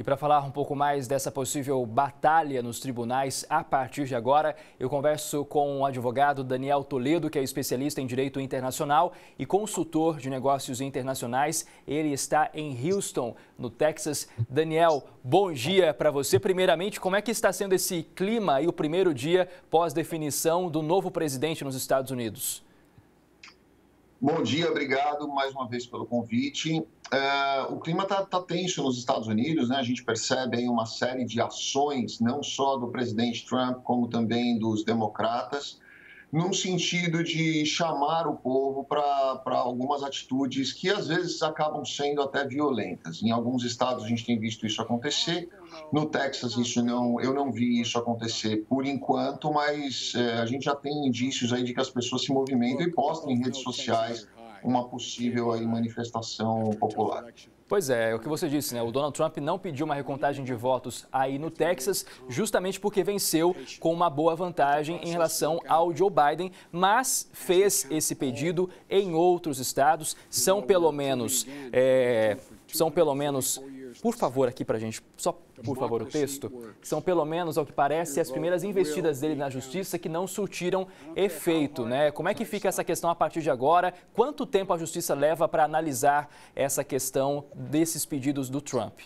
E para falar um pouco mais dessa possível batalha nos tribunais a partir de agora, eu converso com o advogado Daniel Toledo, que é especialista em direito internacional e consultor de negócios internacionais. Ele está em Houston, no Texas. Daniel, bom dia para você. Primeiramente, como é que está sendo esse clima e o primeiro dia pós-definição do novo presidente nos Estados Unidos? Bom dia, obrigado mais uma vez pelo convite. É, o clima está tá tenso nos Estados Unidos, né? A gente percebe aí uma série de ações, não só do presidente Trump, como também dos democratas, num sentido de chamar o povo para algumas atitudes que às vezes acabam sendo até violentas. Em alguns estados a gente tem visto isso acontecer. No Texas isso não, eu não vi isso acontecer por enquanto, mas é, a gente já tem indícios aí de que as pessoas se movimentam e postam em redes sociais uma possível aí manifestação popular. Pois é, é o que você disse, né? O Donald Trump não pediu uma recontagem de votos aí no Texas, justamente porque venceu com uma boa vantagem em relação ao Joe Biden, mas fez esse pedido em outros estados. São pelo menos, é, são pelo menos por favor, aqui para a gente, só por favor, o texto. São pelo menos, ao que parece, as primeiras investidas dele na justiça que não surtiram efeito, né? Como é que fica essa questão a partir de agora? Quanto tempo a justiça leva para analisar essa questão desses pedidos do Trump?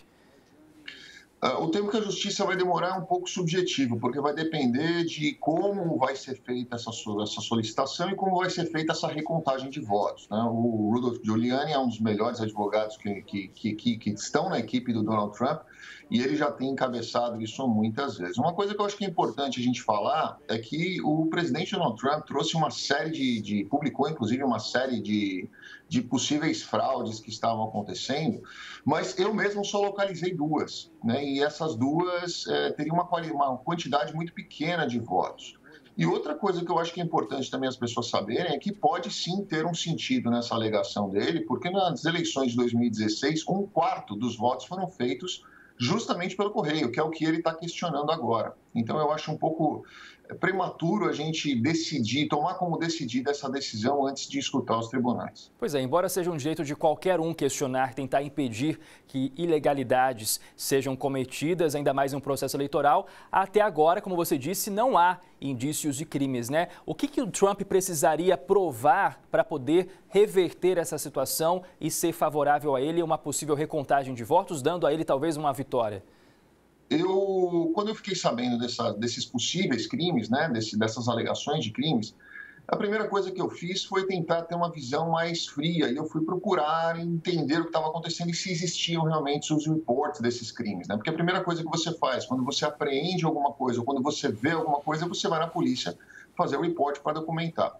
Ah, o tempo que a justiça vai demorar é um pouco subjetivo, porque vai depender de como vai ser feita essa, solicitação e como vai ser feita essa recontagem de votos. Né? O Rudolph Giuliani é um dos melhores advogados que, que, que, que, estão na equipe do Donald Trump e ele já tem encabeçado isso muitas vezes. Uma coisa que eu acho que é importante a gente falar é que o presidente Donald Trump trouxe uma série de, de publicou inclusive uma série de, de possíveis fraudes que estavam acontecendo, mas eu mesmo só localizei duas, né? E essas duas é, teriam uma, uma quantidade muito pequena de votos. E outra coisa que eu acho que é importante também as pessoas saberem é que pode sim ter um sentido nessa alegação dele, porque nas eleições de 2016, um quarto dos votos foram feitos justamente pelo correio, que é o que ele está questionando agora. Então eu acho um pouco é prematuro a gente decidir, tomar como decidida essa decisão antes de escutar os tribunais. Pois é, embora seja um direito de qualquer um questionar, tentar impedir que ilegalidades sejam cometidas, ainda mais em um processo eleitoral, até agora, como você disse, não há indícios de crimes, né? O que, que o Trump precisaria provar para poder reverter essa situação e ser favorável a ele uma possível recontagem de votos, dando a ele talvez uma vitória? Eu, quando eu fiquei sabendo dessa, desses possíveis crimes, né, desse, dessas alegações de crimes, a primeira coisa que eu fiz foi tentar ter uma visão mais fria e eu fui procurar entender o que estava acontecendo e se existiam realmente os reportes desses crimes, né? Porque a primeira coisa que você faz quando você apreende alguma coisa ou quando você vê alguma coisa, você vai na polícia fazer o report para documentar.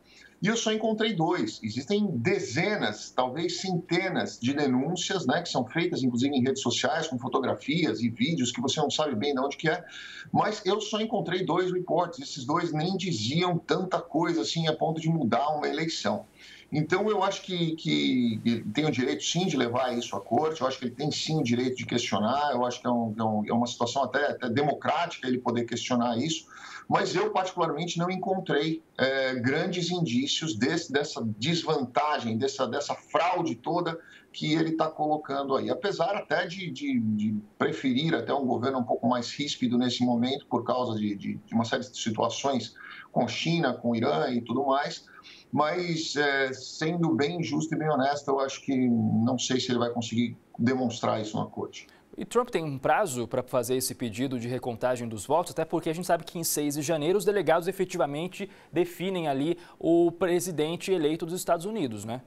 E eu só encontrei dois. Existem dezenas, talvez centenas de denúncias, né, que são feitas inclusive em redes sociais, com fotografias e vídeos que você não sabe bem de onde que é. Mas eu só encontrei dois reportes. Esses dois nem diziam tanta coisa assim a ponto de mudar uma eleição. Então, eu acho que, que ele tem o direito, sim, de levar isso à corte, eu acho que ele tem, sim, o direito de questionar, eu acho que é, um, é, é uma situação até, até, democrática ele poder questionar isso, mas eu, particularmente, não encontrei é, grandes indícios desse, dessa desvantagem, dessa, dessa fraude toda que ele está colocando aí, apesar até de, de, de, preferir até um governo um pouco mais ríspido nesse momento, por causa de, de uma série de situações com China, com Irã e tudo mais, mas é, sendo bem justo e bem honesto, eu acho que não sei se ele vai conseguir demonstrar isso na corte. E Trump tem um prazo para fazer esse pedido de recontagem dos votos, até porque a gente sabe que em 6 de janeiro os delegados efetivamente definem ali o presidente eleito dos Estados Unidos, né?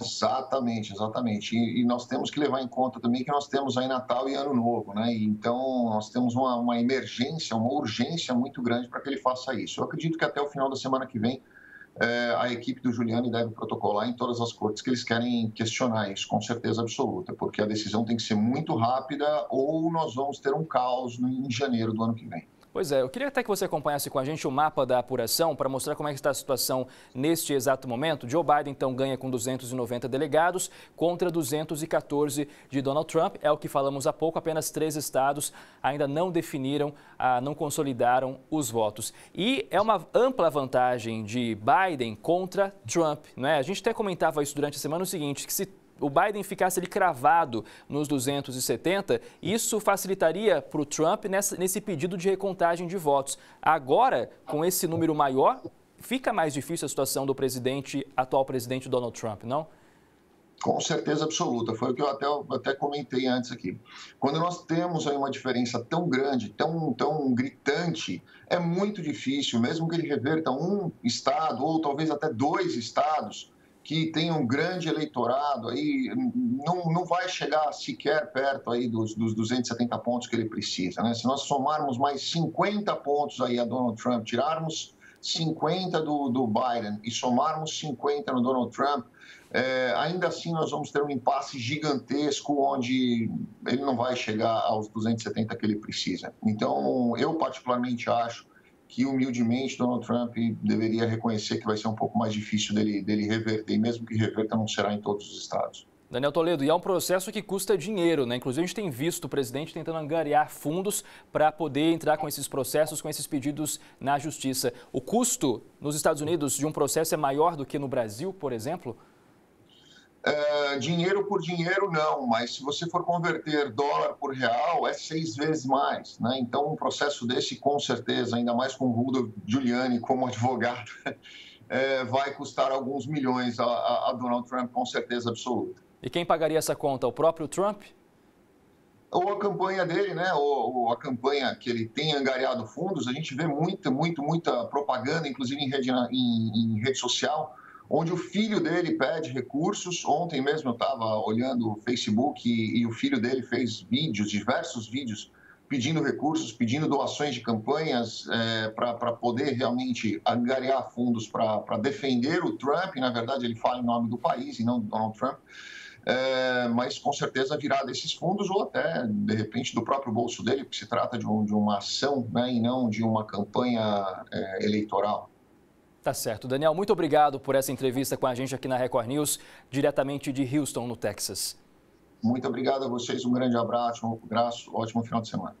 Exatamente, exatamente. E, e, nós temos que levar em conta também que nós temos aí Natal e Ano Novo, né? E, então nós temos uma, uma emergência, uma urgência muito grande para que ele faça isso. Eu acredito que até o final da semana que vem é, a equipe do Giuliani deve protocolar em todas as cortes que eles querem questionar isso, com certeza absoluta, porque a decisão tem que ser muito rápida ou nós vamos ter um caos em janeiro do ano que vem. Pois é, eu queria até que você acompanhasse com a gente o mapa da apuração para mostrar como é que está a situação neste exato momento. Joe Biden, então, ganha com 290 delegados contra 214 de Donald Trump. É o que falamos há pouco, apenas três estados ainda não definiram, ah, não consolidaram os votos. E é uma ampla vantagem de Biden contra Trump. Não é? A gente até comentava isso durante a semana o seguinte, que se o Biden ficasse ali cravado nos 270, isso facilitaria para o Trump nessa, nesse pedido de recontagem de votos. Agora, com esse número maior, fica mais difícil a situação do presidente, atual presidente Donald Trump, não? Com certeza absoluta, foi o que eu até, até comentei antes aqui. Quando nós temos aí uma diferença tão grande, tão, tão gritante, é muito difícil, mesmo que ele reverta um estado ou talvez até dois estados que tenham um grande eleitorado, aí não, não vai chegar sequer perto aí dos, dos 270 pontos que ele precisa. Né? Se nós somarmos mais 50 pontos aí a Donald Trump, tirarmos 50 do, do Biden e somarmos 50 no Donald Trump, é, ainda assim nós vamos ter um impasse gigantesco onde ele não vai chegar aos 270 que ele precisa. Então, eu particularmente acho que humildemente Donald Trump deveria reconhecer que vai ser um pouco mais difícil dele, dele reverter, e mesmo que reverta, não será em todos os estados. Daniel Toledo, e é um processo que custa dinheiro, né? Inclusive, a gente tem visto o presidente tentando angariar fundos para poder entrar com esses processos, com esses pedidos na justiça. O custo nos Estados Unidos de um processo é maior do que no Brasil, por exemplo? É, dinheiro por dinheiro, não, mas se você for converter dólar por real, é seis vezes mais. Né? Então, um processo desse, com certeza, ainda mais com o Rudo Giuliani como advogado, é, vai custar alguns milhões a, a Donald Trump, com certeza absoluta. E quem pagaria essa conta? O próprio Trump? Ou a campanha dele, né? Ou, ou, a campanha que ele tem angariado fundos. A gente vê muita, muito, muita propaganda, inclusive em rede, em, em rede social, onde o filho dele pede recursos. Ontem mesmo eu estava olhando o Facebook e, e, o filho dele fez vídeos, diversos vídeos, pedindo recursos, pedindo doações de campanhas é, para poder realmente angariar fundos para defender o Trump. Na verdade, ele fala em nome do país e não do Donald Trump é, mas com certeza virá desses fundos ou até, de repente, do próprio bolso dele, porque se trata de, um, de uma ação né, e não de uma campanha é, eleitoral. Tá certo. Daniel, muito obrigado por essa entrevista com a gente aqui na Record News, diretamente de Houston, no Texas. Muito obrigado a vocês, um grande abraço, um abraço, ótimo final de semana.